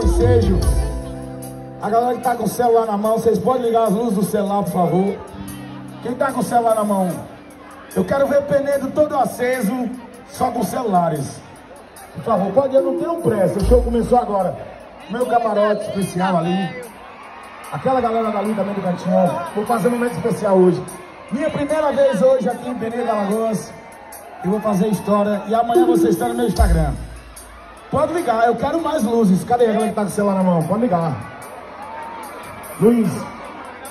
festejo. A galera que tá com o celular na mão, vocês podem ligar as luzes do celular, por favor. Quem tá com o celular na mão? Eu quero ver o Penedo todo aceso, só com celulares. Por favor, pode, eu não tenho pressa, o show começou agora. Meu camarote especial ali. Aquela galera dali também do cantinho. Vou fazer um momento especial hoje. Minha primeira vez hoje aqui em Penedo Alagoas. Eu vou fazer história e amanhã vocês estão no meu Instagram. Pode ligar, eu quero mais luzes. Cadê a galera que tá com o celular na mão? Pode ligar. Luiz,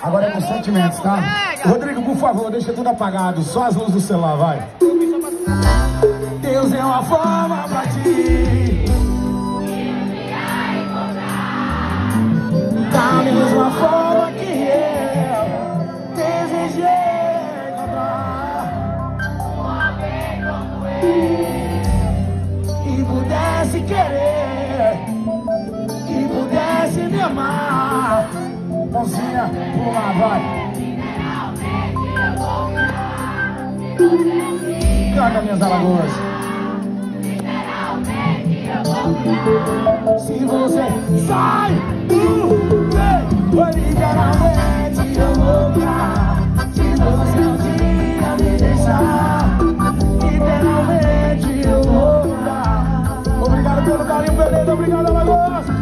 agora é com sentimentos, tá? Rodrigo, por favor, deixa tudo apagado. Só as luzes do celular, vai. Deus é uma forma pudesse querer E pudesse me amar. Mãozinha, pula, vai. Canta minhas alagoas. Se você sai Pereira, obrigado, Alagoas!